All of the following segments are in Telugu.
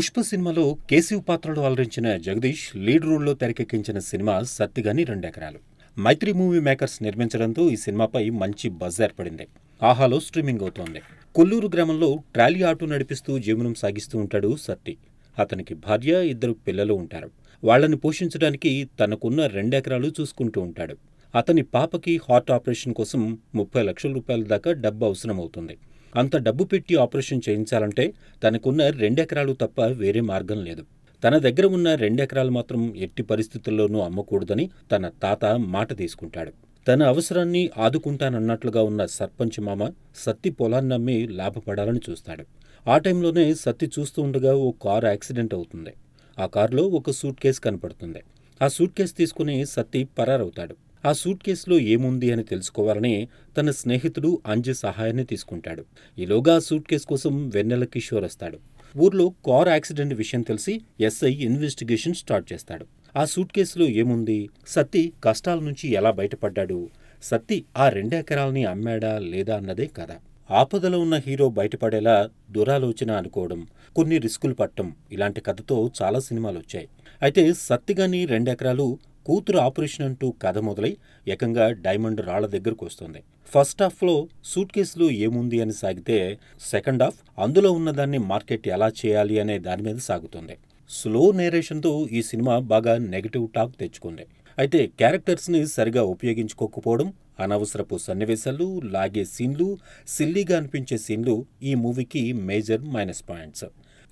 పుష్ప సినిమాలో కేశవ్ పాత్రలో అలరించిన జగదీష్ లీడ్ రోల్లో తెరకెక్కించిన cinema సత్తిగాని Rendekaralu. Mythri movie makers నిర్మించడంతో ఈ సినిమాపై మంచి బజ్ ఏర్పడింది. ఆహాలో స్ట్రీమింగ్ అవుతోంది. కొల్లూరు గ్రామంలో ట్రాలీ ఆటో నడిపిస్తూ జీవనం సాగిస్తూ ఉంటాడు సత్తి. అతనికి భార్య ఇద్దరు పిల్లలు ఉంటారు. వాళ్ళని పోషించడానికి తనకున్న రెండెకరాలు చూసుకుంటూ ఉంటాడు. అతని పాపకి హార్ట్ ఆపరేషన్ కోసం ముప్పై లక్షల రూపాయల దాకా డబ్బు అవసరమవుతుంది. అంత డబ్బు పెట్టి ఆపరేషన్ చేయించాలంటే తనకున్న రెండెకరాలు తప్ప వేరే మార్గం లేదు. తన దగ్గర ఉన్న రెండెకరాలు మాత్రం ఎట్టి పరిస్థితుల్లోనూ అమ్మకూడదని తన తాత మాట తీసుకుంటాడు. తన అవసరాన్ని ఆదుకుంటానన్నట్లుగా ఉన్న సర్పంచ్ మామ సత్తి పొలాన్ని అమ్మి లాభపడాలని చూస్తాడు. ఆ టైంలోనే సత్తి చూస్తూ ఉండగా ఓ కారు యాక్సిడెంట్ అవుతుంది. ఆ కారులో ఒక సూట్ కేసు కనపడుతుంది. ఆ సూట్ కేసు తీసుకుని సత్తి పరారవుతాడు. ఆ సూట్ కేసులో ఏముంది అని తెలుసుకోవాలని తన స్నేహితుడు అంజు సహాయాన్ని తీసుకుంటాడు. ఈలోగా సూట్ కేసు కోసం వెన్నెల కిషోర్ వస్తాడు. ఊర్లో కార్ యాక్సిడెంట్ విషయం తెలిసి ఎస్ఐ ఇన్వెస్టిగేషన్ స్టార్ట్ చేస్తాడు. ఆ సూట్ కేసులో ఏముంది? సత్తి కష్టాల నుంచి ఎలా బయటపడ్డాడు? సత్తి ఆ రెండెకరాల్ని అమ్మాడా లేదా అన్నదే కథ. ఆపదలో ఉన్న హీరో బయటపడేలా దురాలోచన అనుకోవడం కొన్ని రిస్కులు పట్టడం ఇలాంటి కథతో చాలా సినిమాలు వచ్చాయి. అయితే సత్తిగాని రెండెకరాలు కూతురు ఆపరేషన్ అంటూ కథ మొదలై ఏకంగా డైమండ్ రాళ్ళ దగ్గరకు వస్తుంది. ఫస్ట్ హాఫ్లో సూట్ కేసులో ఏముంది అని సాగితే సెకండ్ హాఫ్ అందులో ఉన్నదాన్ని మార్కెట్ ఎలా చేయాలి అనే దాని మీద సాగుతుంది. స్లో నేరేషన్తో ఈ సినిమా బాగా నెగటివ్ టాక్ తెచ్చుకుంది. అయితే క్యారెక్టర్స్ని సరిగా ఉపయోగించుకోకపోవడం అనవసరపు సన్నివేశాలు లాగే సీన్లు సిల్లీగా అనిపించే సీన్లు ఈ మూవీకి మేజర్ మైనస్ పాయింట్స్.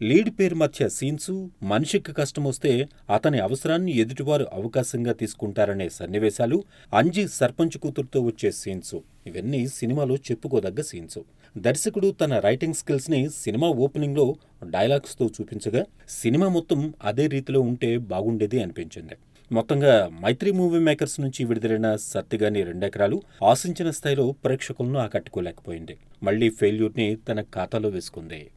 లీడ్ పేరు మధ్య సీన్స్ మనిషికి కష్టం వస్తే అతని అవసరాన్ని ఎదుటివారు అవకాశంగా తీసుకుంటారనే సన్నివేశాలు అంజి సర్పంచ్ కూతురుతో వచ్చే సీన్స్. ఇవన్నీ సినిమాలో చెప్పుకోదగ్గ సీన్స్. దర్శకుడు తన రైటింగ్ స్కిల్స్ని సినిమా ఓపెనింగ్లో డైలాగ్స్తో చూపించగా సినిమా మొత్తం అదే రీతిలో ఉంటే బాగుండేది అనిపించింది. మొత్తంగా మైత్రి మూవీ మేకర్స్ నుంచి విడుదలైన సత్తిగాని రెండెకరాలు ఆశించిన స్థాయిలో ప్రేక్షకులను ఆకట్టుకోలేకపోయింది. మళ్ళీ ఫెయిల్యూర్ని తన ఖాతాలో వేసుకుంది.